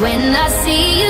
when I see you.